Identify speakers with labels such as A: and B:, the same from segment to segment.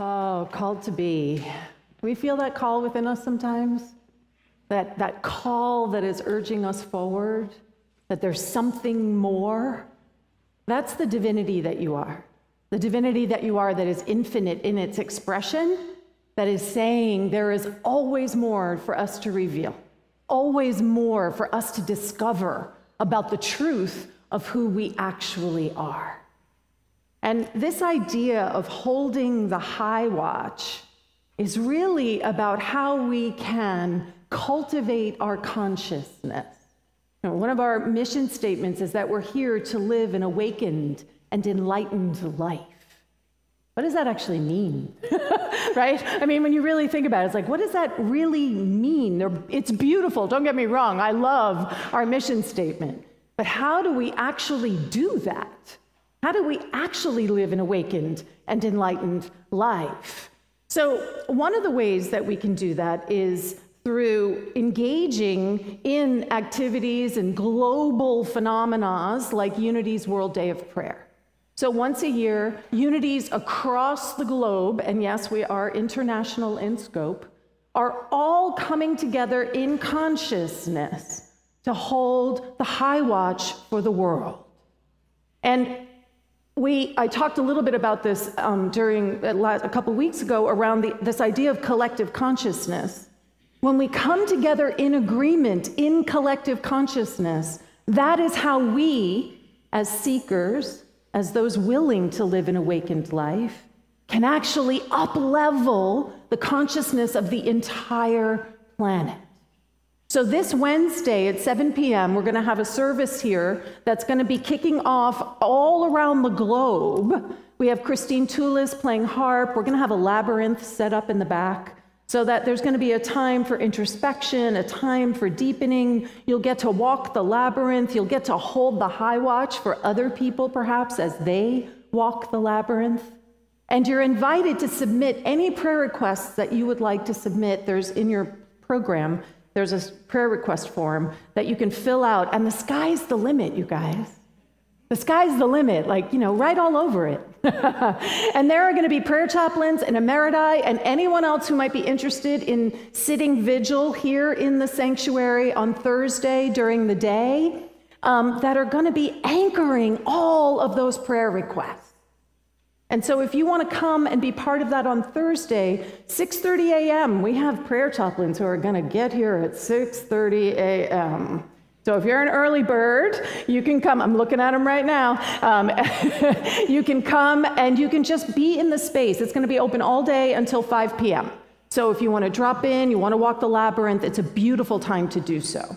A: Oh, called to be. We feel that call within us sometimes? That, that call that is urging us forward, that there's something more. That's the divinity that you are. The divinity that you are that is infinite in its expression, that is saying there is always more for us to reveal, always more for us to discover about the truth of who we actually are. And this idea of holding the high watch is really about how we can cultivate our consciousness. You know, one of our mission statements is that we're here to live an awakened and enlightened life. What does that actually mean? right? I mean, when you really think about it, it's like, what does that really mean? It's beautiful, don't get me wrong. I love our mission statement. But how do we actually do that? How do we actually live an awakened and enlightened life? So, one of the ways that we can do that is through engaging in activities and global phenomena like Unity's World Day of Prayer. So, once a year, unities across the globe, and yes, we are international in scope, are all coming together in consciousness to hold the high watch for the world. And we, I talked a little bit about this um, during uh, a couple weeks ago around the, this idea of collective consciousness. When we come together in agreement in collective consciousness, that is how we, as seekers, as those willing to live an awakened life, can actually uplevel the consciousness of the entire planet. So, this Wednesday at 7 p.m., we're going to have a service here that's going to be kicking off all around the globe. We have Christine Toulis playing harp. We're going to have a labyrinth set up in the back so that there's going to be a time for introspection, a time for deepening. You'll get to walk the labyrinth. You'll get to hold the high watch for other people, perhaps, as they walk the labyrinth. And you're invited to submit any prayer requests that you would like to submit. There's in your program there's a prayer request form that you can fill out, and the sky's the limit, you guys. The sky's the limit, like, you know, write all over it. and there are going to be prayer chaplains and emeriti and anyone else who might be interested in sitting vigil here in the sanctuary on Thursday during the day um, that are going to be anchoring all of those prayer requests. And so if you want to come and be part of that on Thursday, 6:30 a.m., we have prayer chaplains who are going to get here at 6:30 a.m. So if you're an early bird, you can come. I'm looking at them right now. Um, you can come and you can just be in the space. It's going to be open all day until 5 p.m. So if you want to drop in, you want to walk the labyrinth, it's a beautiful time to do so.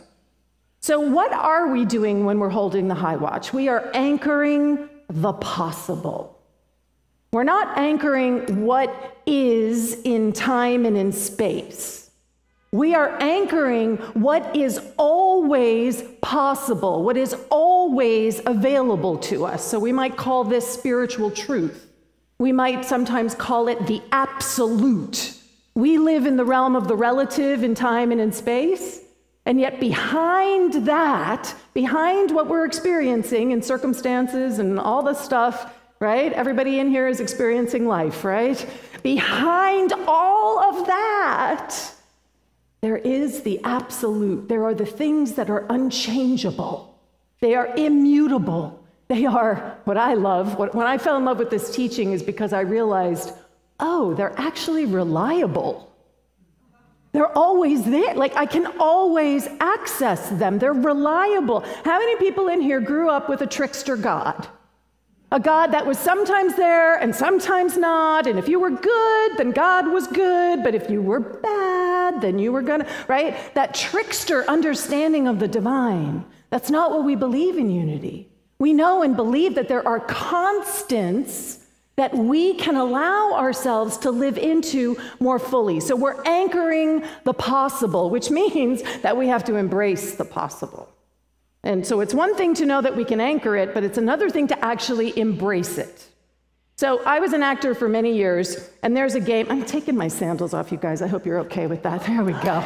A: So, what are we doing when we're holding the high watch? We are anchoring the possible. We're not anchoring what is in time and in space. We are anchoring what is always possible, what is always available to us. So we might call this spiritual truth. We might sometimes call it the absolute. We live in the realm of the relative in time and in space. And yet, behind that, behind what we're experiencing in circumstances and all the stuff, right? Everybody in here is experiencing life, right? Behind all of that, there is the absolute. There are the things that are unchangeable, they are immutable. They are what I love. When I fell in love with this teaching, is because I realized, oh, they're actually reliable. They're always there. Like I can always access them. They're reliable. How many people in here grew up with a trickster God? A God that was sometimes there and sometimes not. And if you were good, then God was good. But if you were bad, then you were gonna, right? That trickster understanding of the divine. That's not what we believe in unity. We know and believe that there are constants that we can allow ourselves to live into more fully. So we're anchoring the possible, which means that we have to embrace the possible. And so it's one thing to know that we can anchor it, but it's another thing to actually embrace it. So I was an actor for many years, and there's a game. I'm taking my sandals off, you guys. I hope you're okay with that. There we go.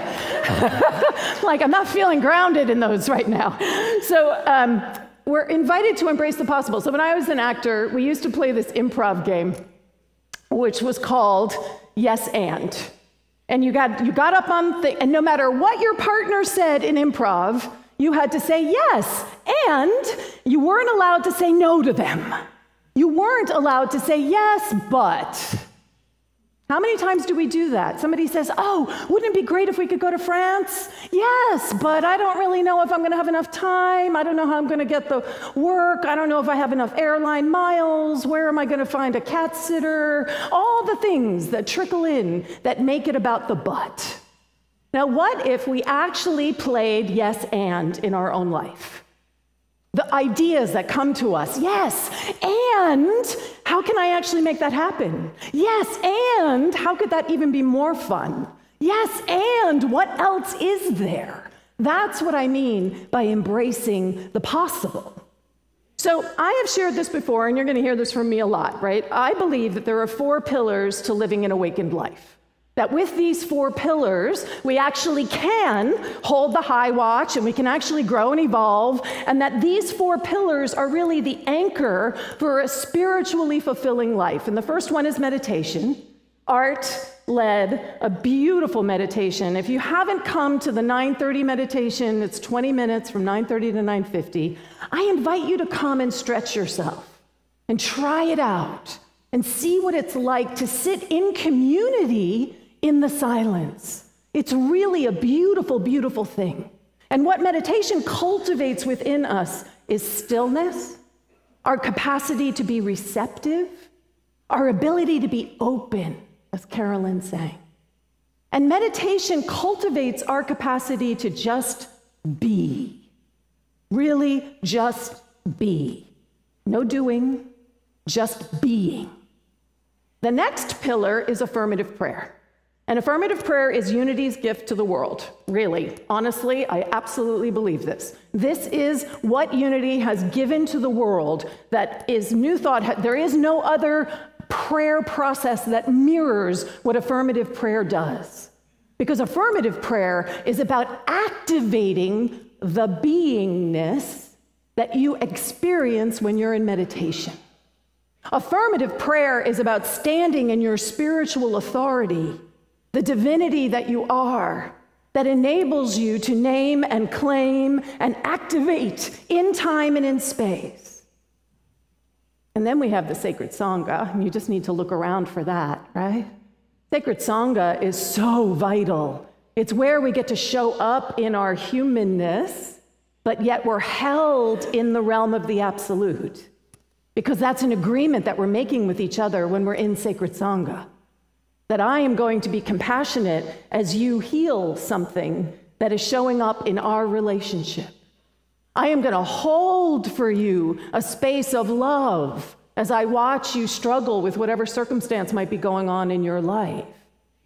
A: like, I'm not feeling grounded in those right now. So, um, we're invited to embrace the possible. So, when I was an actor, we used to play this improv game. which was called Yes and. And you got, you got up on, and no matter what your partner said in improv, you had to say yes. And you weren't allowed to say no to them. You weren't allowed to say yes, but. How many times do we do that? Somebody says, Oh, wouldn't it be great if we could go to France? Yes, but I don't really know if I'm going to have enough time. I don't know how I'm going to get the work. I don't know if I have enough airline miles. Where am I going to find a cat sitter? All the things that trickle in that make it about the but. Now, what if we actually played yes and in our own life? the ideas that come to us. Yes, and how can I actually make that happen? Yes, and how could that even be more fun? Yes, and what else is there? That's what I mean by embracing the possible. So, I have shared this before, and you're going to hear this from me a lot, right? I believe that there are four pillars to living an awakened life. That with these four pillars, we actually can hold the high watch and we can actually grow and evolve, and that these four pillars are really the anchor for a spiritually fulfilling life. And the first one is meditation. Art led a beautiful meditation. If you haven't come to the 9:30 meditation, it's 20 minutes from 9:30 to 9:50. I invite you to come and stretch yourself and try it out and see what it's like to sit in community in the silence. It's really a beautiful, beautiful thing. And what meditation cultivates within us is stillness, our capacity to be receptive, our ability to be open, as Carolyn sang. And meditation cultivates our capacity to just be. Really, just be. No doing, just being. The next pillar is affirmative prayer. And affirmative prayer is unity's gift to the world. Really, honestly, I absolutely believe this. This is what unity has given to the world that is new thought. There is no other prayer process that mirrors what affirmative prayer does. Because affirmative prayer is about activating the beingness that you experience when you're in meditation. Affirmative prayer is about standing in your spiritual authority the divinity that you are, that enables you to name and claim and activate in time and in space. And then we have the sacred Sangha, and you just need to look around for that, right? Sacred Sangha is so vital. It's where we get to show up in our humanness, but yet we're held in the realm of the absolute. Because that's an agreement that we're making with each other when we're in Sacred Sangha that I am going to be compassionate as you heal something that is showing up in our relationship. I am going to hold for you a space of love as I watch you struggle with whatever circumstance might be going on in your life.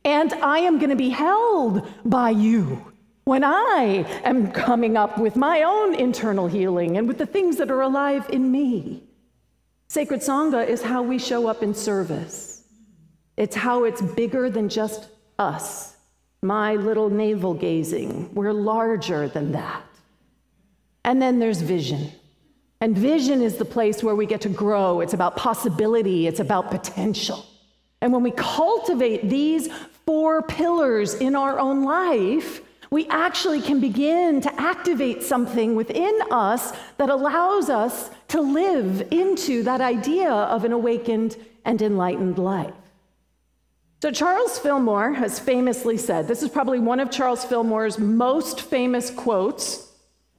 A: And I am going to be held by you when I am coming up with my own internal healing and with the things that are alive in me. Sacred Sangha is how we show up in service. It's how it's bigger than just us, my little navel gazing. We're larger than that. And then there's vision. And vision is the place where we get to grow. It's about possibility, it's about potential. And when we cultivate these four pillars in our own life, we actually can begin to activate something within us that allows us to live into that idea of an awakened and enlightened life. So, Charles Fillmore has famously said this is probably one of Charles Fillmore's most famous quotes,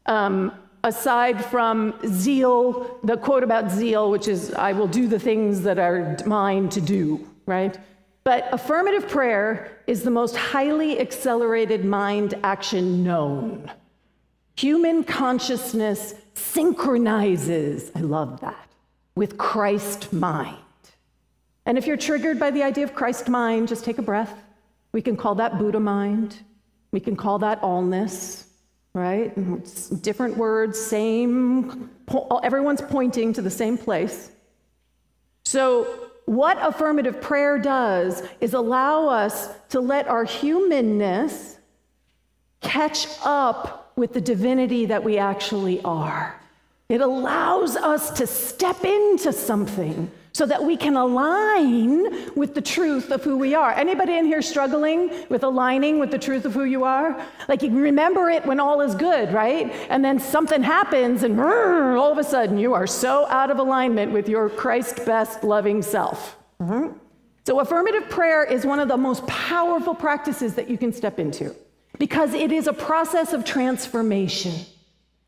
A: um, aside from zeal, the quote about zeal, which is, I will do the things that are mine to do, right? But affirmative prayer is the most highly accelerated mind action known. Human consciousness synchronizes, I love that, with Christ mind. And if you're triggered by the idea of Christ mind, just take a breath. We can call that Buddha mind. We can call that allness, right? It's different words, same, everyone's pointing to the same place. So, what affirmative prayer does is allow us to let our humanness catch up with the divinity that we actually are. It allows us to step into something so that we can align with the truth of who we are. Anybody in here struggling with aligning with the truth of who you are? Like you remember it when all is good, right? And then something happens and all of a sudden you are so out of alignment with your Christ best loving self. Mm-hmm. So affirmative prayer is one of the most powerful practices that you can step into because it is a process of transformation.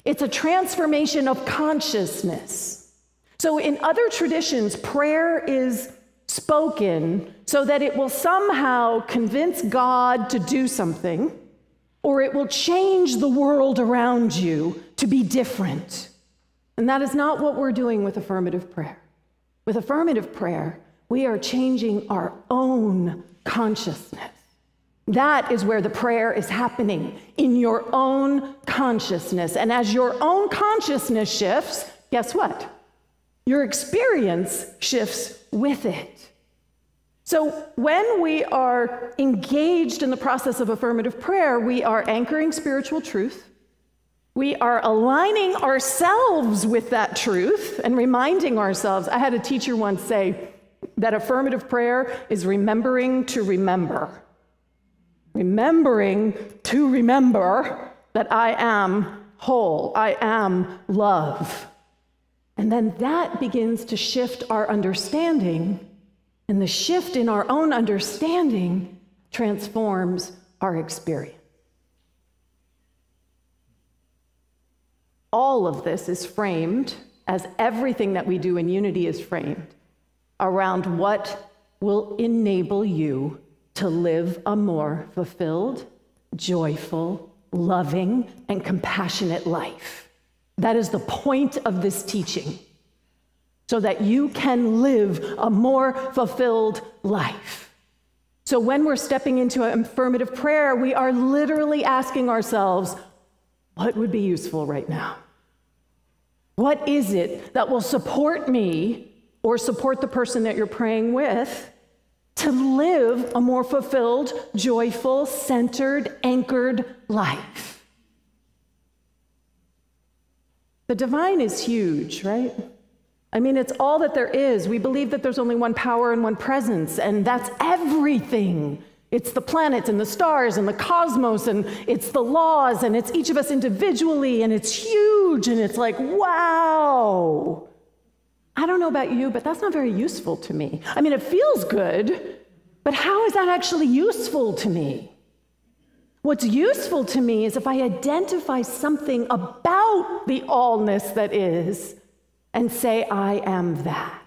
A: It's a transformation of consciousness. So, in other traditions, prayer is spoken so that it will somehow convince God to do something, or it will change the world around you to be different. And that is not what we're doing with affirmative prayer. With affirmative prayer, we are changing our own consciousness. That is where the prayer is happening, in your own consciousness. And as your own consciousness shifts, guess what? Your experience shifts with it. So, when we are engaged in the process of affirmative prayer, we are anchoring spiritual truth. We are aligning ourselves with that truth and reminding ourselves. I had a teacher once say that affirmative prayer is remembering to remember. Remembering to remember that I am whole, I am love. And then that begins to shift our understanding. And the shift in our own understanding transforms our experience. All of this is framed, as everything that we do in unity is framed, around what will enable you to live a more fulfilled, joyful, loving, and compassionate life. That is the point of this teaching, so that you can live a more fulfilled life. So, when we're stepping into an affirmative prayer, we are literally asking ourselves, what would be useful right now? What is it that will support me or support the person that you're praying with to live a more fulfilled, joyful, centered, anchored life? The divine is huge, right? I mean, it's all that there is. We believe that there's only one power and one presence, and that's everything. It's the planets and the stars and the cosmos, and it's the laws, and it's each of us individually, and it's huge, and it's like, wow. I don't know about you, but that's not very useful to me. I mean, it feels good, but how is that actually useful to me? What's useful to me is if I identify something about the allness that is and say, I am that.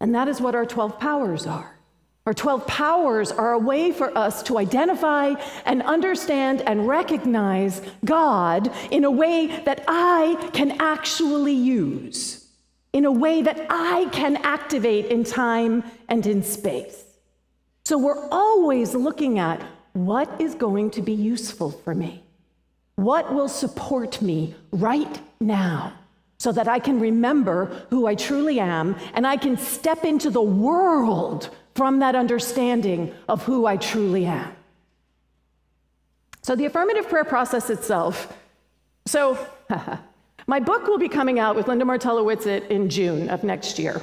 A: And that is what our 12 powers are. Our 12 powers are a way for us to identify and understand and recognize God in a way that I can actually use, in a way that I can activate in time and in space. So we're always looking at what is going to be useful for me? What will support me right now so that I can remember who I truly am and I can step into the world from that understanding of who I truly am? So, the affirmative prayer process itself. So, my book will be coming out with Linda Martella Whitsett in June of next year.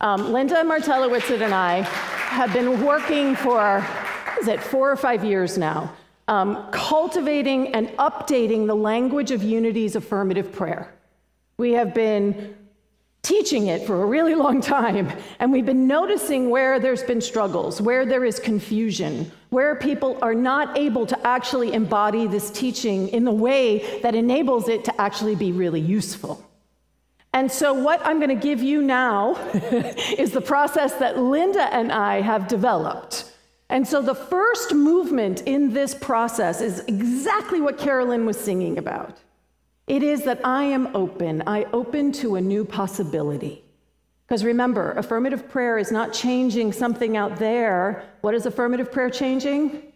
A: Um, Linda Martella Whitsett and I have been working for is it, four or five years now, um, cultivating and updating the language of Unity's affirmative prayer. We have been teaching it for a really long time, and we've been noticing where there's been struggles, where there is confusion, where people are not able to actually embody this teaching in the way that enables it to actually be really useful. And so, what I'm going to give you now is the process that Linda and I have developed and so the first movement in this process is exactly what Carolyn was singing about. It is that I am open, I open to a new possibility. Because remember, affirmative prayer is not changing something out there. What is affirmative prayer changing?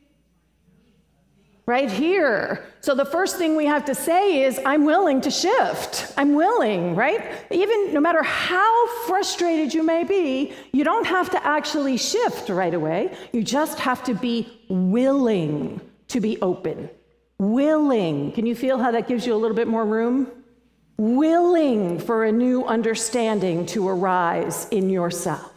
A: Right here. So the first thing we have to say is, I'm willing to shift. I'm willing, right? Even no matter how frustrated you may be, you don't have to actually shift right away. You just have to be willing to be open. Willing. Can you feel how that gives you a little bit more room? willing for a new understanding to arise in yourself.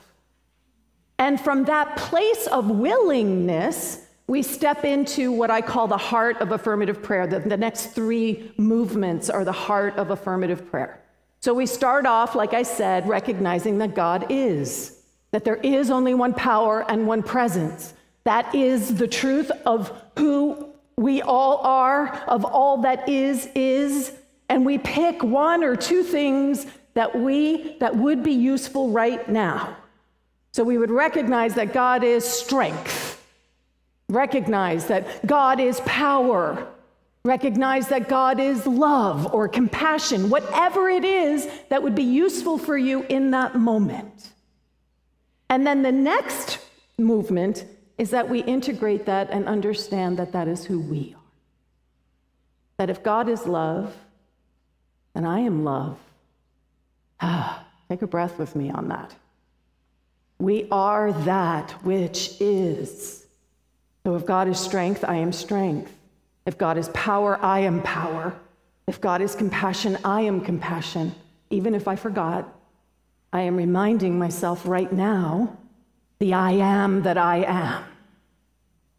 A: And from that place of willingness, we step into what I call the heart of affirmative prayer. The, the, next three movements are the heart of affirmative prayer. So we start off, like I said, recognizing that God is, that there is only one power and one presence. That is the truth of who we all are, of all that is, is. And we pick one or two things that we that would be useful right now. So we would recognize that God is strength. Recognize that God is power. Recognize that God is love or compassion, whatever it is that would be useful for you in that moment. And then the next movement is that we integrate that and understand that that is who we are. That if God is love and I am love, take a breath with me on that. We are that which is. So if God is strength, I am strength. If God is power, I am power. If God is compassion, I am compassion. Even if I forgot, I am reminding myself right now the I am that I am.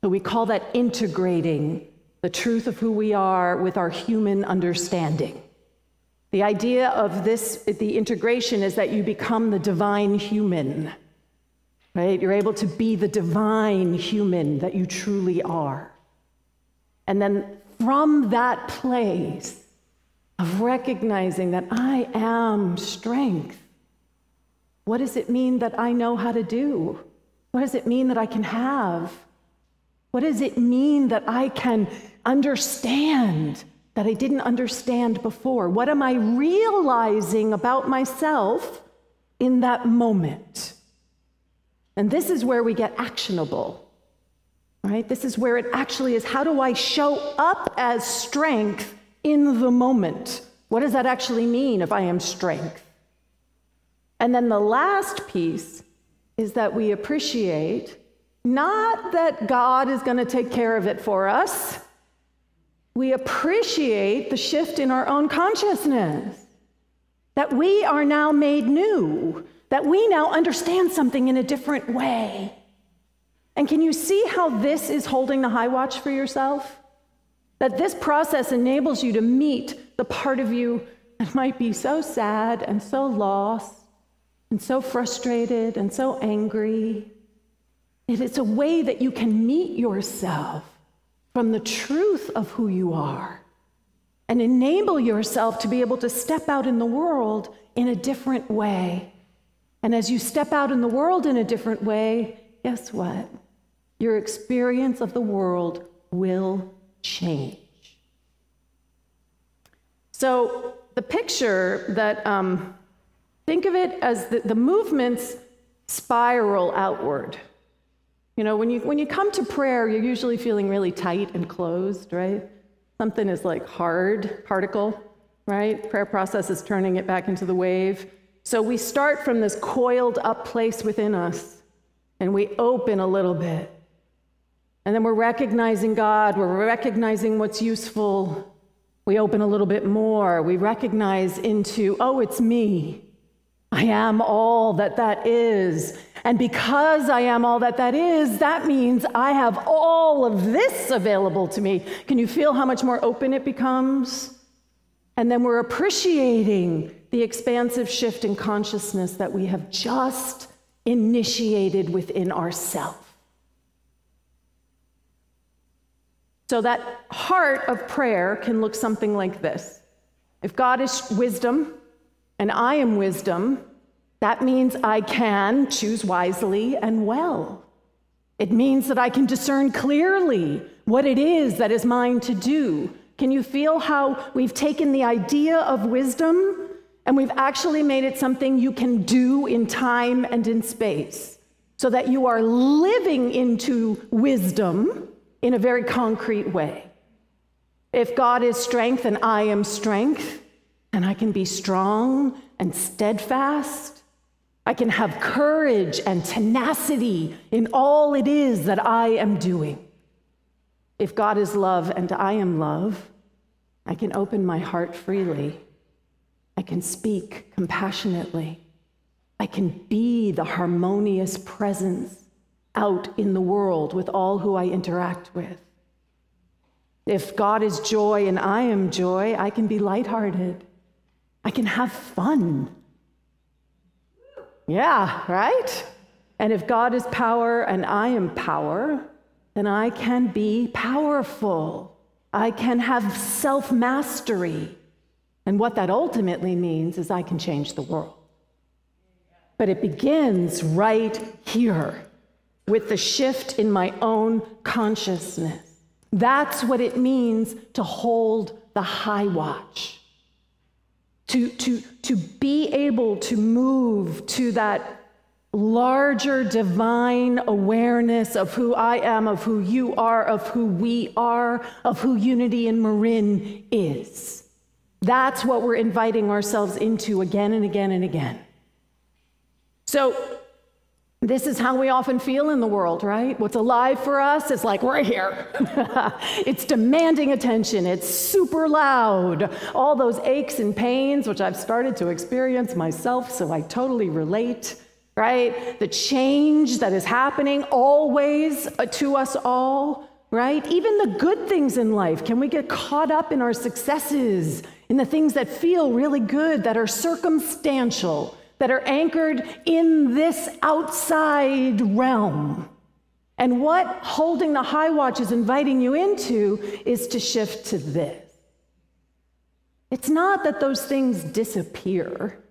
A: So we call that integrating the truth of who we are with our human understanding. The idea of this, the integration, is that you become the divine human, right? You're able to be the divine human that you truly are. And then from that place of recognizing that I am strength, what does it mean that I know how to do? What does it mean that I can have? What does it mean that I can understand that I didn't understand before? What am I realizing about myself in that moment? And this is where we get actionable, right? This is where it actually is how do I show up as strength in the moment? What does that actually mean if I am strength? And then the last piece is that we appreciate not that God is going to take care of it for us. We appreciate the shift in our own consciousness, that we are now made new, that we now understand something in a different way. And can you see how this is holding the high watch for yourself? That this process enables you to meet the part of you that might be so sad and so lost and so frustrated and so angry it's a way that you can meet yourself from the truth of who you are and enable yourself to be able to step out in the world in a different way. And as you step out in the world in a different way, guess what? Your experience of the world will change. So, the picture that, um, think of it as the, the movements spiral outward. You know, when you, when you come to prayer, you're usually feeling really tight and closed, right? Something is like hard particle, right? Prayer process is turning it back into the wave. So we start from this coiled up place within us and we open a little bit. And then we're recognizing God, we're recognizing what's useful. We open a little bit more. We recognize into, oh, it's me. I am all that that is. And because I am all that that is, that means I have all of this available to me. Can you feel how much more open it becomes? And then we're appreciating the expansive shift in consciousness that we have just initiated within ourselves. So, that heart of prayer can look something like this. If God is wisdom and I am wisdom, that means I can choose wisely and well. It means that I can discern clearly what it is that is mine to do. Can you feel how we've taken the idea of wisdom and we've actually made it something you can do in time and in space so that you are living into wisdom in a very concrete way? If God is strength and I am strength, and I can be strong and steadfast I can have courage and tenacity in all it is that I am doing. If God is love and I am love, I can open my heart freely. I can speak compassionately. I can be the harmonious presence out in the world with all who I interact with. If God is joy and I am joy, I can be lighthearted. I can have fun. Yeah, right? And if God is power and I am power, then I can be powerful. I can have self mastery. And what that ultimately means is I can change the world. But it begins right here with the shift in my own consciousness. That's what it means to hold the high watch. To, to, to be able to move to that larger divine awareness of who I am, of who you are, of who we are, of who Unity in Marin is. That's what we're inviting ourselves into again and again and again. So, this is how we often feel in the world, right? What's alive for us is like, we're here. it's demanding attention. It's super loud. All those aches and pains, which I've started to experience myself, so I totally relate, right? The change that is happening always uh, to us all, right? Even the good things in life. Can we get caught up in our successes, in the things that feel really good, that are circumstantial? that are anchored in this outside realm. And what holding the high watch is inviting you into is to shift to this. It's not that those things disappear,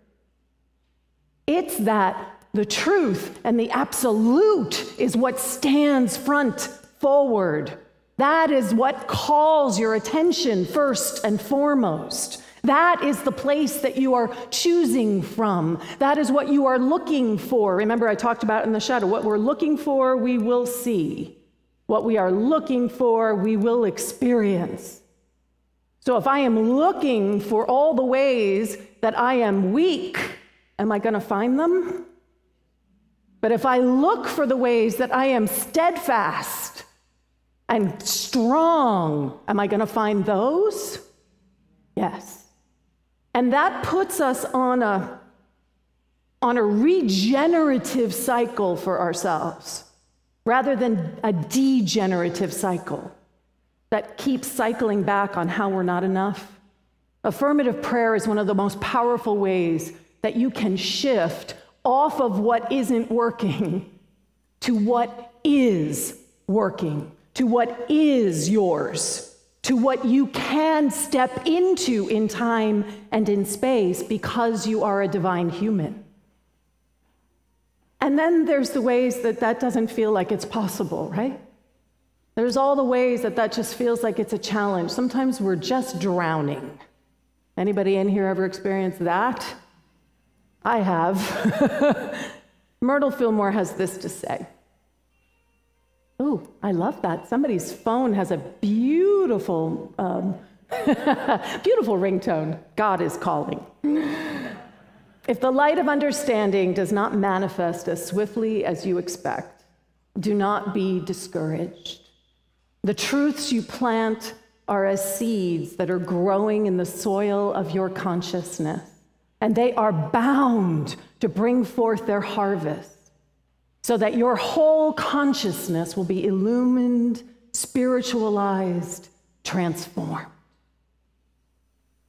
A: it's that the truth and the absolute is what stands front forward. That is what calls your attention first and foremost. That is the place that you are choosing from. That is what you are looking for. Remember, I talked about in the shadow what we're looking for, we will see. What we are looking for, we will experience. So if I am looking for all the ways that I am weak, am I going to find them? But if I look for the ways that I am steadfast and strong, am I going to find those? Yes. And that puts us on a, on a regenerative cycle for ourselves rather than a degenerative cycle that keeps cycling back on how we're not enough. Affirmative prayer is one of the most powerful ways that you can shift off of what isn't working to what is working, to what is yours to what you can step into in time and in space because you are a divine human. And then there's the ways that that doesn't feel like it's possible, right? There's all the ways that that just feels like it's a challenge. Sometimes we're just drowning. Anybody in here ever experienced that? I have. Myrtle Fillmore has this to say. Oh, I love that. Somebody's phone has a beautiful, um, beautiful ringtone. God is calling. If the light of understanding does not manifest as swiftly as you expect, do not be discouraged. The truths you plant are as seeds that are growing in the soil of your consciousness, and they are bound to bring forth their harvest so that your whole consciousness will be illumined, spiritualized, transformed.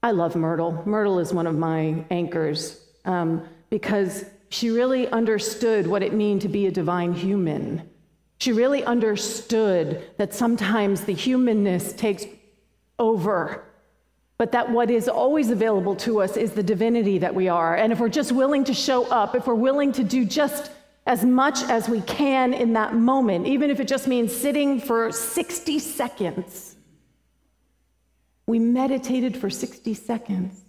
A: I love Myrtle. Myrtle is one of my anchors um, because she really understood what it meant to be a divine human. She really understood that sometimes the humanness takes over, but that what is always available to us is the divinity that we are. And if we're just willing to show up, if we're willing to do just as much as we can in that moment, even if it just means sitting for 60 seconds. We meditated for 60 seconds.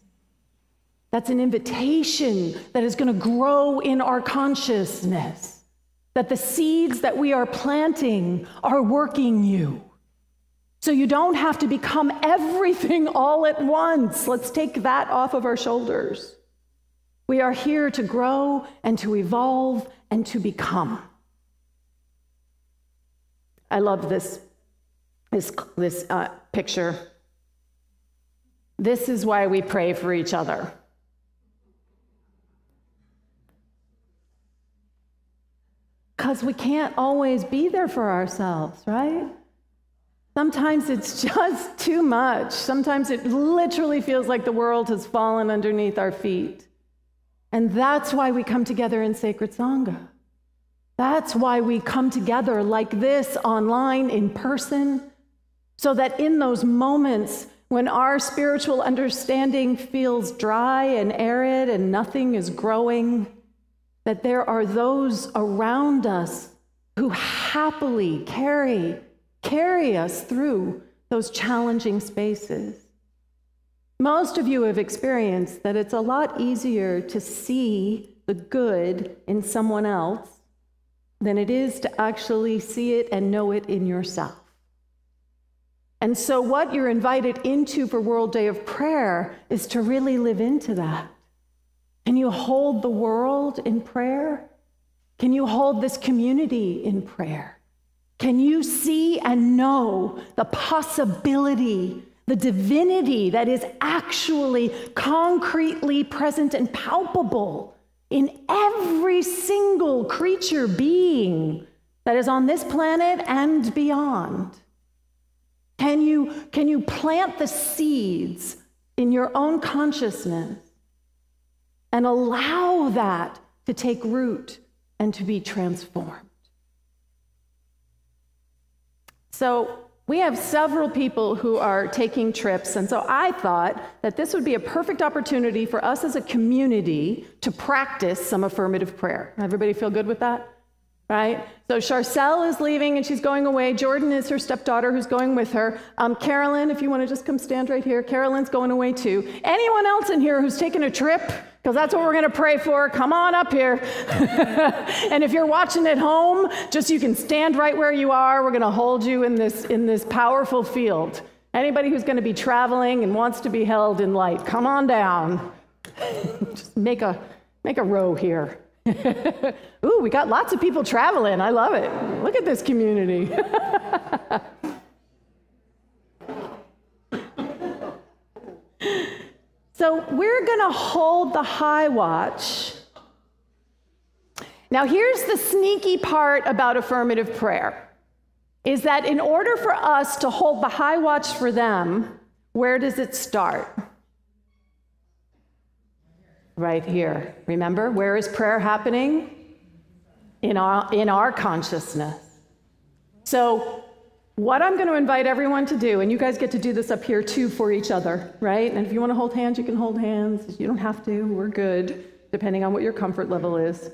A: That's an invitation that is going to grow in our consciousness. That the seeds that we are planting are working you. So you don't have to become everything all at once. Let's take that off of our shoulders. We are here to grow and to evolve and to become. I love this, this, this uh, picture. This is why we pray for each other. Because we can't always be there for ourselves, right? Sometimes it's just too much. Sometimes it literally feels like the world has fallen underneath our feet. And that's why we come together in Sacred Sangha. That's why we come together like this online, in person, so that in those moments when our spiritual understanding feels dry and arid and nothing is growing, that there are those around us who happily carry, carry us through those challenging spaces. Most of you have experienced that it's a lot easier to see the good in someone else than it is to actually see it and know it in yourself. And so, what you're invited into for World Day of Prayer is to really live into that. Can you hold the world in prayer? Can you hold this community in prayer? Can you see and know the possibility, the divinity that is actually concretely present and palpable in every single creature being that is on this planet and beyond? Can you, can you plant the seeds in your own consciousness and allow that to take root and to be transformed? So, we have several people who are taking trips, and so I thought that this would be a perfect opportunity for us as a community to practice some affirmative prayer. Everybody feel good with that? right? So Charcel is leaving and she's going away. Jordan is her stepdaughter who's going with her. Um, Carolyn, if you want to just come stand right here, Carolyn's going away too. Anyone else in here who's taking a trip? Because that's what we're going to pray for. Come on up here. and if you're watching at home, just you can stand right where you are. We're going to hold you in this in this powerful field. Anybody who's going to be traveling and wants to be held in light, come on down. just make a make a row here. Ooh, we got lots of people traveling. I love it. Look at this community. So, we're going to hold the high watch. Now, here's the sneaky part about affirmative prayer is that in order for us to hold the high watch for them, where does it start? right here. Remember, where is prayer happening? In our, in our consciousness. So, what I'm going to invite everyone to do, and you guys get to do this up here too for each other, right? And if you want to hold hands, you can hold hands. You don't have to. We're good, depending on what your comfort level is.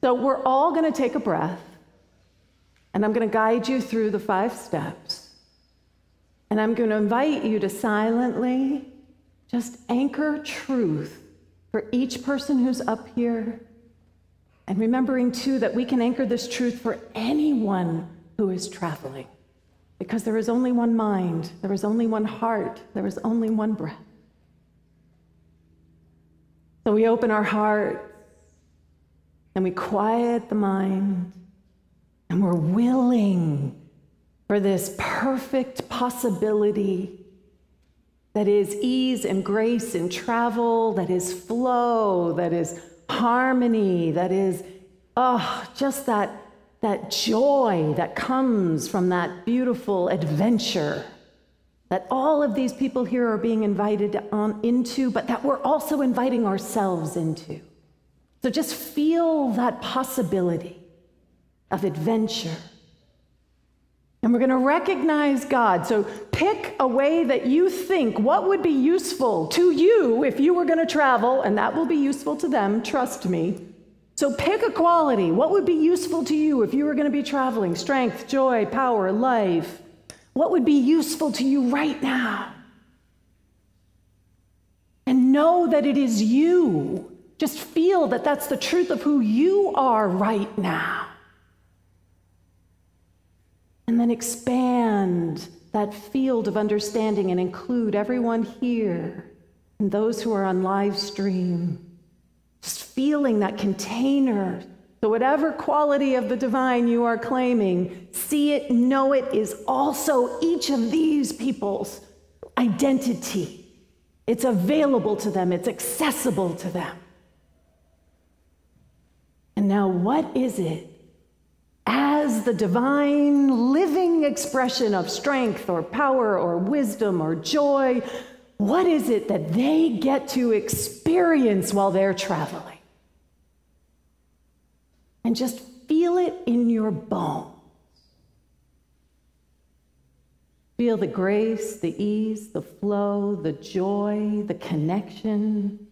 A: So, we're all going to take a breath, and I'm going to guide you through the five steps. And I'm going to invite you to silently just anchor truth for each person who's up here. And remembering, too, that we can anchor this truth for anyone who is traveling. Because there is only one mind, there is only one heart, there is only one breath. So we open our hearts and we quiet the mind and we're willing for this perfect possibility that is ease and grace in travel, that is flow, that is harmony, that is, oh, just that, that joy that comes from that beautiful adventure that all of these people here are being invited on, into, but that we're also inviting ourselves into. So just feel that possibility of adventure and we're going to recognize God. So pick a way that you think what would be useful to you if you were going to travel, and that will be useful to them, trust me. So pick a quality. What would be useful to you if you were going to be traveling? Strength, joy, power, life. What would be useful to you right now? And know that it is you. Just feel that that's the truth of who you are right now and then expand that field of understanding and include everyone here and those who are on live stream. Just feeling that container. So, whatever quality of the divine you are claiming, see it, know it is also each of these people's identity. It's available to them, it's accessible to them. And now, what is it as the divine living expression of strength or power or wisdom or joy, what is it that they get to experience while they're traveling? And just feel it in your bones. Feel the grace, the ease, the flow, the joy, the connection.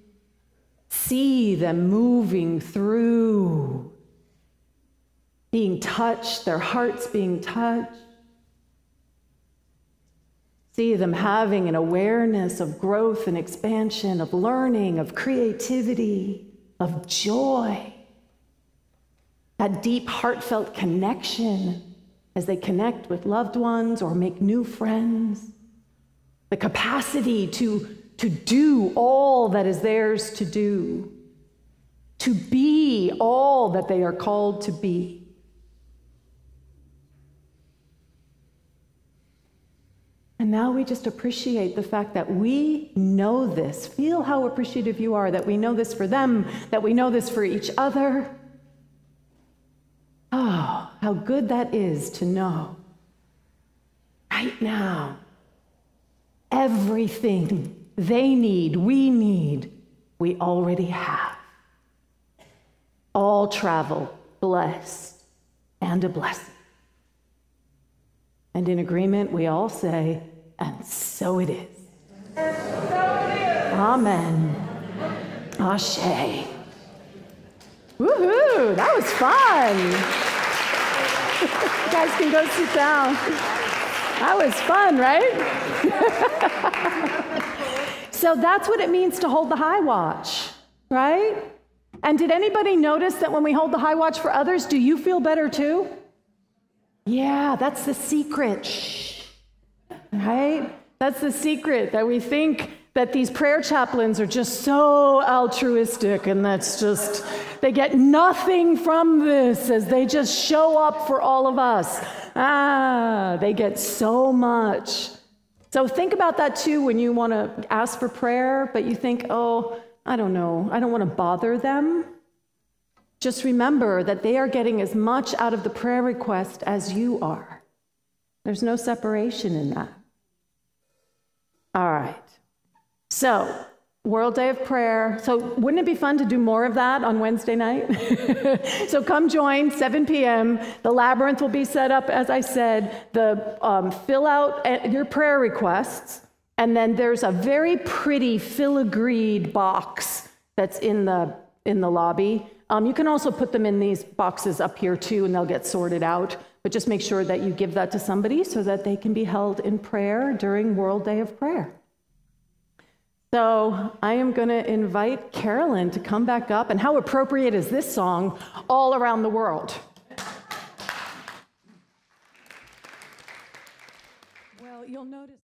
A: See them moving through, being touched, their hearts being touched. See them having an awareness of growth and expansion, of learning, of creativity, of joy. That deep, heartfelt connection as they connect with loved ones or make new friends. The capacity to, to do all that is theirs to do, to be all that they are called to be. And now we just appreciate the fact that we know this. Feel how appreciative you are that we know this for them, that we know this for each other. Oh, how good that is to know right now everything they need, we need, we already have. All travel blessed and a blessing. And in agreement, we all say, and so it is. Amen. Ashe. Woohoo! That was fun. you guys can go sit down. That was fun, right? so that's what it means to hold the high watch, right? And did anybody notice that when we hold the high watch for others, do you feel better too? Yeah, that's the secret. Shh. Right? That's the secret that we think that these prayer chaplains are just so altruistic and that's just, they get nothing from this as they just show up for all of us. Ah, they get so much. So think about that too when you want to ask for prayer, but you think, oh, I don't know, I don't want to bother them. Just remember that they are getting as much out of the prayer request as you are. There's no separation in that. All right. So, World Day of Prayer. So, wouldn't it be fun to do more of that on Wednesday night? so, come join, 7 p.m. The labyrinth will be set up, as I said. The um, fill out uh, your prayer requests, and then there's a very pretty filigreed box that's in the in the lobby. Um, you can also put them in these boxes up here too, and they'll get sorted out. But just make sure that you give that to somebody so that they can be held in prayer during World Day of Prayer. So I am going to invite Carolyn to come back up. And how appropriate is this song all around the world? Well, you'll notice.